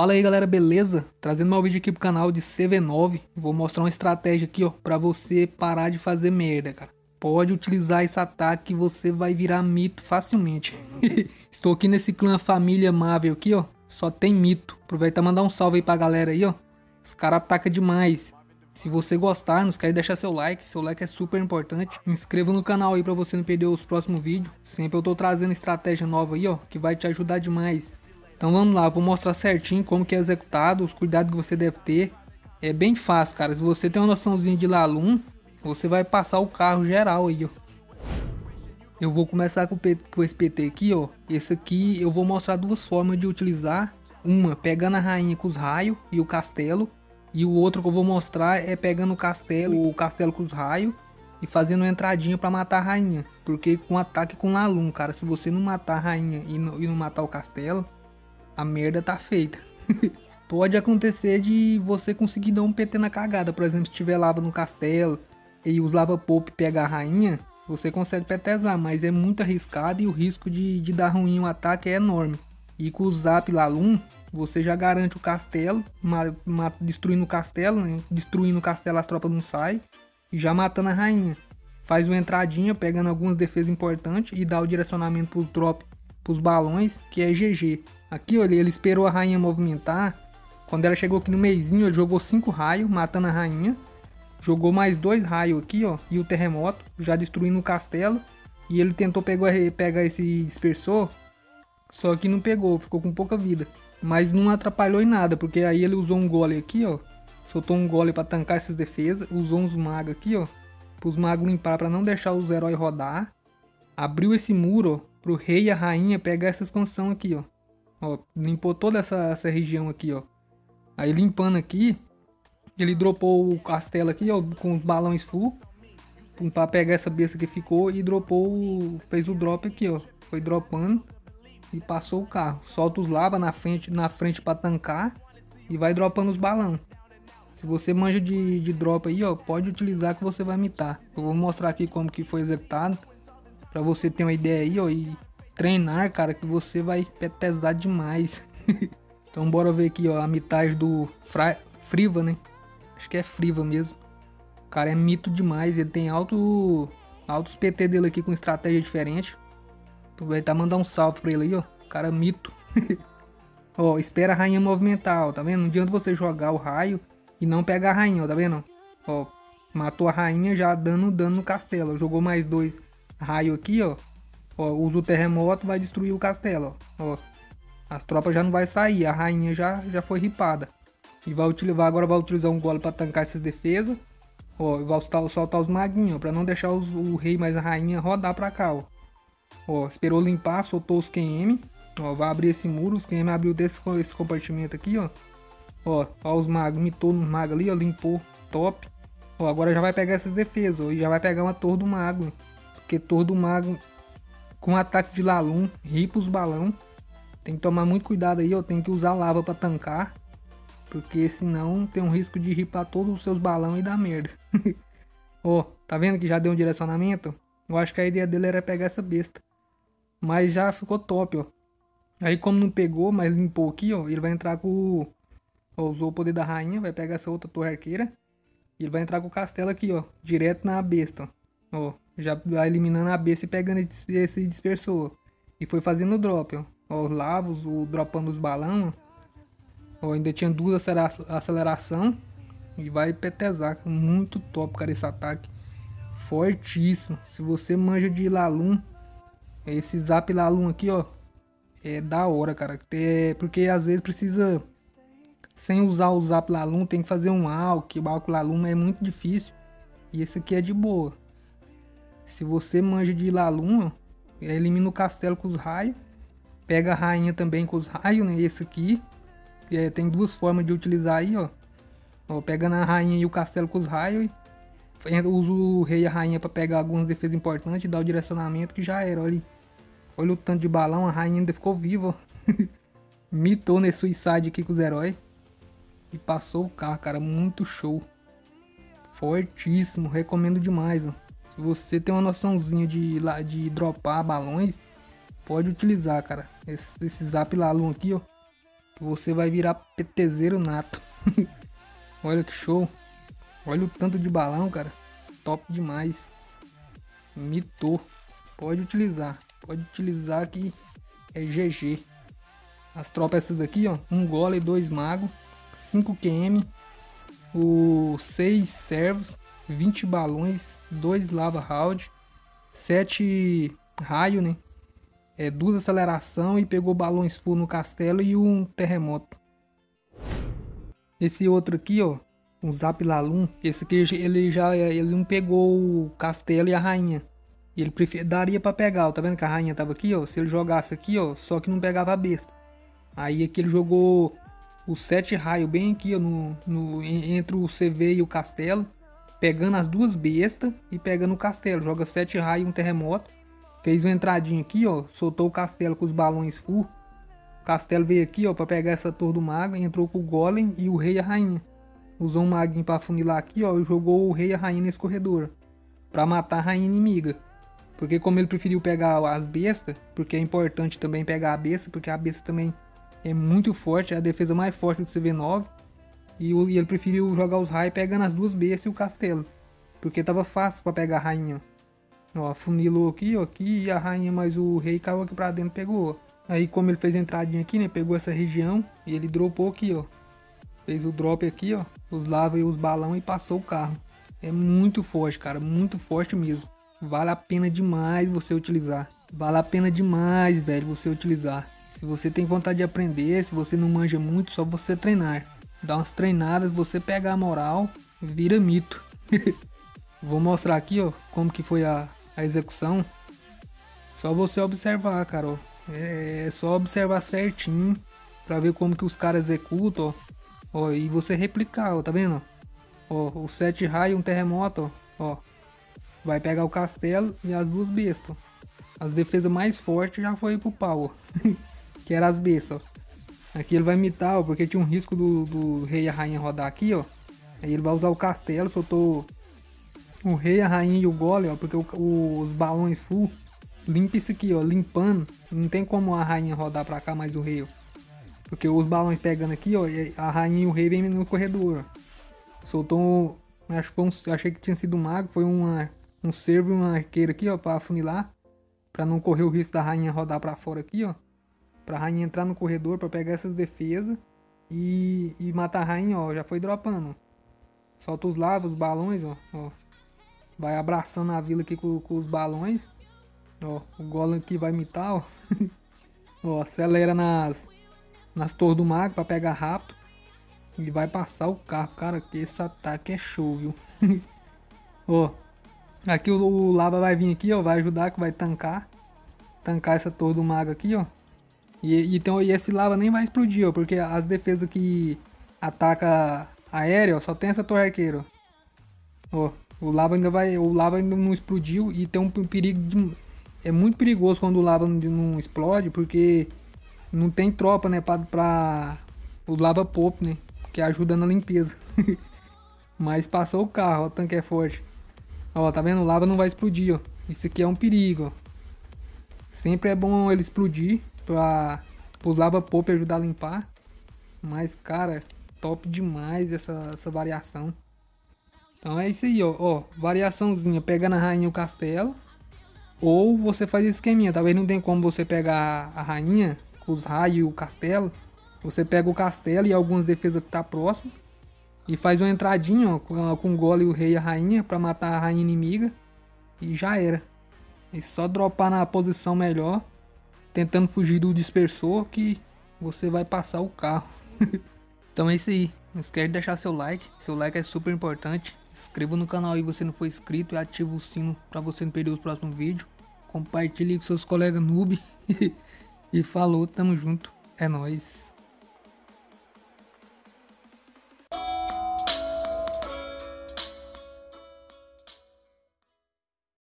Fala aí galera, beleza? Trazendo meu vídeo aqui pro canal de CV9 Vou mostrar uma estratégia aqui ó, pra você parar de fazer merda, cara Pode utilizar esse ataque que você vai virar mito facilmente Estou aqui nesse clã família Marvel aqui ó, só tem mito Aproveita e mandar um salve aí pra galera aí ó Os caras atacam demais se você gostar, não esquece de deixar seu like, seu like é super importante. Inscreva no canal aí pra você não perder os próximos vídeos. Sempre eu tô trazendo estratégia nova aí, ó, que vai te ajudar demais. Então vamos lá, vou mostrar certinho como que é executado, os cuidados que você deve ter. É bem fácil, cara. Se você tem uma noçãozinha de Lalum, você vai passar o carro geral aí, ó. Eu vou começar com, com esse PT aqui, ó. Esse aqui eu vou mostrar duas formas de utilizar. Uma, pegando a rainha com os raios e o castelo. E o outro que eu vou mostrar é pegando o castelo, o castelo com os raios e fazendo uma entradinha para matar a rainha. Porque com ataque com Lalum, cara, se você não matar a rainha e não, e não matar o castelo, a merda tá feita. Pode acontecer de você conseguir dar um PT na cagada. Por exemplo, se tiver lava no castelo e os lava pop pegar a rainha, você consegue petezar, mas é muito arriscado e o risco de, de dar ruim um ataque é enorme. E com o Zap Lalum, você já garante o castelo, destruindo o castelo, né? Destruindo o castelo, as tropas não saem. E já matando a rainha. Faz uma entradinha, pegando algumas defesas importantes e dá o direcionamento pros drop, pros balões, que é GG. Aqui, olha, ele esperou a rainha movimentar. Quando ela chegou aqui no meizinho, ele jogou 5 raios, matando a rainha. Jogou mais dois raios aqui, ó, e o terremoto, já destruindo o castelo. E ele tentou pegar, pegar esse dispersor, só que não pegou, ficou com pouca vida. Mas não atrapalhou em nada, porque aí ele usou um gole aqui, ó. Soltou um gole para tancar essas defesas. Usou uns magos aqui, ó. Os magos limpar para não deixar os heróis rodar. Abriu esse muro, ó. Pro rei e a rainha pegar essa expansão aqui, ó. Ó, limpou toda essa, essa região aqui, ó. Aí limpando aqui, ele dropou o castelo aqui, ó, com os balões full. Pra pegar essa besta que ficou e dropou, fez o drop aqui, ó. Foi dropando e passou o carro. Solta os lava na frente, na frente para tancar e vai dropando os balão. Se você manja de, de drop aí, ó, pode utilizar que você vai mitar. Eu vou mostrar aqui como que foi executado para você ter uma ideia aí, ó, e treinar, cara, que você vai petezar demais. então bora ver aqui, ó, a mitagem do Fra Friva, né? Acho que é Friva mesmo. O cara é mito demais, ele tem alto altos PT dele aqui com estratégia diferente. Aproveitar e mandar um salve pra ele aí, ó. Cara é mito. ó, espera a rainha movimentar, ó. Tá vendo? Não adianta você jogar o raio e não pegar a rainha, ó. Tá vendo? Ó, matou a rainha já dando dano no castelo. Jogou mais dois raios aqui, ó. Ó, usa o terremoto, vai destruir o castelo, ó. ó. As tropas já não vai sair, a rainha já, já foi ripada. E vai utilizar, agora vai utilizar um gole para tancar essas defesas. Ó, vai soltar, soltar os maguinhos, para não deixar os, o rei mais a rainha rodar para cá, ó. Ó, esperou limpar, soltou os QM. Ó, vai abrir esse muro. Os QM abriu desse esse compartimento aqui, ó. Ó, ó os magos, mitou no mago ali, ó, limpou, top. Ó, agora já vai pegar essas defesas, ó, e já vai pegar uma torre do mago. Porque torre do mago, com ataque de Lalum, ripa os balão. Tem que tomar muito cuidado aí, ó, tem que usar lava para tancar. Porque senão tem um risco de ripar todos os seus balão e dar merda. ó, tá vendo que já deu um direcionamento? Eu acho que a ideia dele era pegar essa besta. Mas já ficou top, ó. Aí como não pegou, mas limpou aqui, ó. Ele vai entrar com... Ó, usou o poder da rainha, vai pegar essa outra torre arqueira. E ele vai entrar com o castelo aqui, ó. Direto na besta, ó. Já vai eliminando a besta e pegando esse dispersor. E foi fazendo o drop, ó. Ó, os lavos, o dropando os balão, ó. ainda tinha duas aceleração. E vai petezar. Muito top, cara, esse ataque. Fortíssimo. Se você manja de Lalum, esse Zap Lalum aqui, ó, é da hora, cara. É, porque às vezes precisa, sem usar o Zap Lalum, tem que fazer um Alck. O Alck Lalum é muito difícil. E esse aqui é de boa. Se você manja de Lalum, ó, elimina o castelo com os raios. Pega a rainha também com os raios, né? Esse aqui. É, tem duas formas de utilizar aí, ó. ó pegando a rainha e o castelo com os raios. Usa o rei e a rainha para pegar algumas defesas importantes e dar o direcionamento que já era. Olha, olha o tanto de balão, a rainha ainda ficou viva. Mitou nesse suicide aqui com os heróis. E passou o carro, cara. Muito show. Fortíssimo. Recomendo demais. Ó. Se você tem uma noçãozinha de, de dropar balões, pode utilizar, cara. Esse, esse zap lalum aqui, ó. que você vai virar PTZero nato. Olha que show. Olha o tanto de balão, cara. Top demais. Mitou. Pode utilizar. Pode utilizar que é GG. As tropas essas daqui, ó. Um gole, dois magos, 5 QM, o 6 servos, 20 balões, 2 lava round, 7 raio, né? É, duas aceleração e pegou balões full no castelo e um terremoto. Esse outro aqui, ó, um Zap Lalum, esse aqui ele já ele não pegou o castelo e a rainha. Ele prefer, daria para pegar, ó, tá vendo que a rainha tava aqui, ó? Se ele jogasse aqui, ó, só que não pegava a besta. Aí aqui ele jogou o sete raio bem aqui, ó, no, no, entre o CV e o castelo, pegando as duas bestas e pegando o castelo. Joga sete raio e um terremoto. Fez uma entradinha aqui, ó, soltou o castelo com os balões full. O castelo veio aqui, ó, para pegar essa torre do mago, entrou com o golem e o rei e a rainha. Usou um maguinho para funilar aqui, ó, e jogou o rei e a rainha nesse corredor, para matar a rainha inimiga. Porque como ele preferiu pegar as bestas, porque é importante também pegar a besta, porque a besta também é muito forte, é a defesa mais forte do CV9. E, e ele preferiu jogar os raios pegando as duas bestas e o castelo. Porque tava fácil para pegar a rainha. Ó, funilou aqui, ó, aqui, e a rainha mais o rei caiu aqui pra dentro pegou. Aí como ele fez a entradinha aqui, né, pegou essa região e ele dropou aqui, ó. Fez o drop aqui, ó, os lava e os balão e passou o carro. É muito forte, cara, muito forte mesmo. Vale a pena demais você utilizar. Vale a pena demais, velho, você utilizar. Se você tem vontade de aprender, se você não manja muito, só você treinar. Dá umas treinadas, você pega a moral, vira mito. Vou mostrar aqui, ó, como que foi a, a execução. Só você observar, cara, ó. É, é só observar certinho para ver como que os caras executam, ó. ó. E você replicar, ó, tá vendo? Ó, o sete raio, um terremoto, ó. Vai pegar o castelo e as duas bestas. As defesas mais fortes já foi pro pau, ó. que era as bestas, ó. Aqui ele vai imitar, ó, porque tinha um risco do, do rei e a rainha rodar aqui, ó. Aí ele vai usar o castelo, soltou o rei, a rainha e o golem, ó, porque o, o, os balões full limpa isso aqui, ó, limpando. Não tem como a rainha rodar pra cá mais o rei, ó. Porque os balões pegando aqui, ó, a rainha e o rei vem no corredor, ó. Soltou, acho que foi um, achei que tinha sido um mago, foi uma, um servo e uma arqueira aqui, ó, pra afunilar. Pra não correr o risco da rainha rodar pra fora aqui, ó. Pra rainha entrar no corredor pra pegar essas defesas e, e matar a rainha, ó. Já foi dropando. Solta os lavos, os balões, ó. ó. Vai abraçando a vila aqui com, com os balões. Ó, o golem aqui vai imitar, ó. ó, acelera nas, nas torres do mago pra pegar rápido. E vai passar o carro, cara, que esse ataque é show, viu? ó, aqui o, o, lava vai vir aqui, ó, vai ajudar que vai tancar. Tancar essa torre do mago aqui, ó. E, então, esse lava nem vai explodir, ó, porque as defesas que ataca aéreo, só tem essa torre arqueira, ó. O lava ainda vai, o lava ainda não explodiu e tem um perigo de, é muito perigoso quando o lava não explode, porque não tem tropa, né, para o lava pop, né, que ajuda na limpeza. Mas passou o carro, ó, o tanque é forte. Ó, tá vendo? O lava não vai explodir, ó. Isso aqui é um perigo, ó. Sempre é bom ele explodir pra o lava pop ajudar a limpar. Mas, cara, top demais essa, essa variação. Então é isso aí, ó. ó variaçãozinha, pegando a rainha e o castelo. Ou você faz esse esqueminha. Talvez não tem como você pegar a rainha, os raios e o castelo. Você pega o castelo e algumas defesas que tá próximo. E faz uma entradinha, ó, com, com o gole, o rei e a rainha, pra matar a rainha inimiga. E já era. E só dropar na posição melhor. Tentando fugir do dispersor que você vai passar o carro. então é isso aí. Não esquece de deixar seu like. Seu like é super importante. Inscreva no canal aí se você não for inscrito e ativa o sino para você não perder os próximos vídeos. Compartilhe com seus colegas noob. e falou, tamo junto. É nóis.